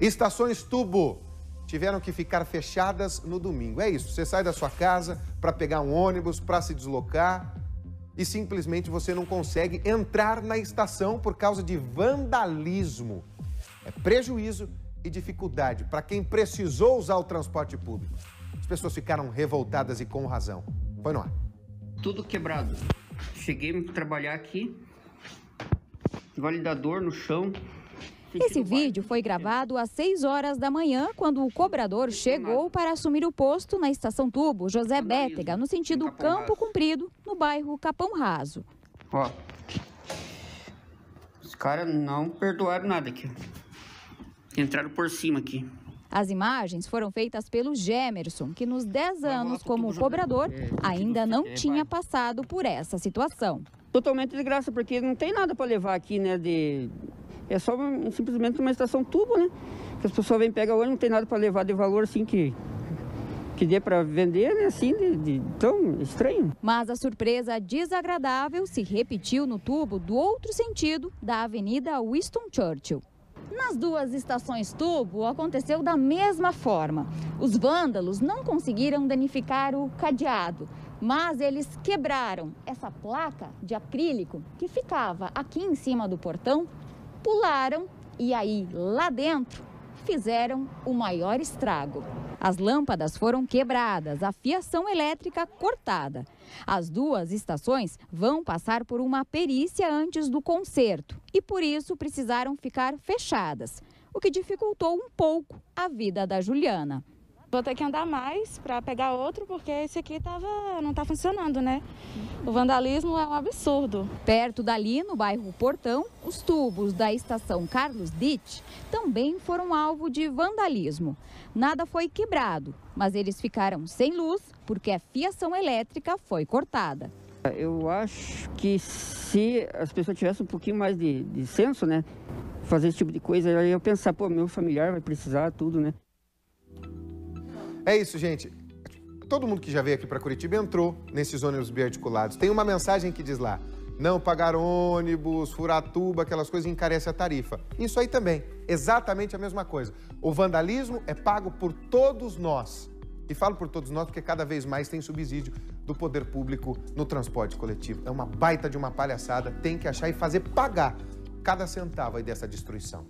Estações tubo tiveram que ficar fechadas no domingo. É isso, você sai da sua casa para pegar um ônibus, para se deslocar e simplesmente você não consegue entrar na estação por causa de vandalismo. É prejuízo e dificuldade para quem precisou usar o transporte público. As pessoas ficaram revoltadas e com razão. Foi no ar. Tudo quebrado. Cheguei a trabalhar aqui, validador no chão, esse vídeo foi gravado às 6 horas da manhã, quando o cobrador chegou para assumir o posto na estação Tubo José Bétega, no sentido Campo Comprido, no bairro Capão Raso. Ó, os caras não perdoaram nada aqui. Entraram por cima aqui. As imagens foram feitas pelo Gemerson, que nos 10 anos como cobrador ainda não tinha passado por essa situação. Totalmente de graça, porque não tem nada para levar aqui, né, de é só simplesmente uma estação tubo, né? Que as pessoas vêm pegar ônibus, não tem nada para levar de valor assim que que dê para vender, né? Assim, de, de, tão estranho. Mas a surpresa desagradável se repetiu no tubo do outro sentido da Avenida Winston Churchill. Nas duas estações tubo aconteceu da mesma forma. Os vândalos não conseguiram danificar o cadeado, mas eles quebraram essa placa de acrílico que ficava aqui em cima do portão pularam e aí lá dentro fizeram o maior estrago. As lâmpadas foram quebradas, a fiação elétrica cortada. As duas estações vão passar por uma perícia antes do conserto e por isso precisaram ficar fechadas, o que dificultou um pouco a vida da Juliana. Vou ter que andar mais para pegar outro, porque esse aqui tava, não está funcionando, né? O vandalismo é um absurdo. Perto dali, no bairro Portão, os tubos da estação Carlos Ditt também foram alvo de vandalismo. Nada foi quebrado, mas eles ficaram sem luz porque a fiação elétrica foi cortada. Eu acho que se as pessoas tivessem um pouquinho mais de, de senso, né? Fazer esse tipo de coisa, eu ia pensar, pô, meu familiar vai precisar, tudo, né? É isso, gente. Todo mundo que já veio aqui para Curitiba entrou nesses ônibus biarticulados. Tem uma mensagem que diz lá: não pagar ônibus, furar tuba, aquelas coisas encarece a tarifa. Isso aí também, exatamente a mesma coisa. O vandalismo é pago por todos nós. E falo por todos nós porque cada vez mais tem subsídio do poder público no transporte coletivo. É uma baita de uma palhaçada, tem que achar e fazer pagar cada centavo aí dessa destruição.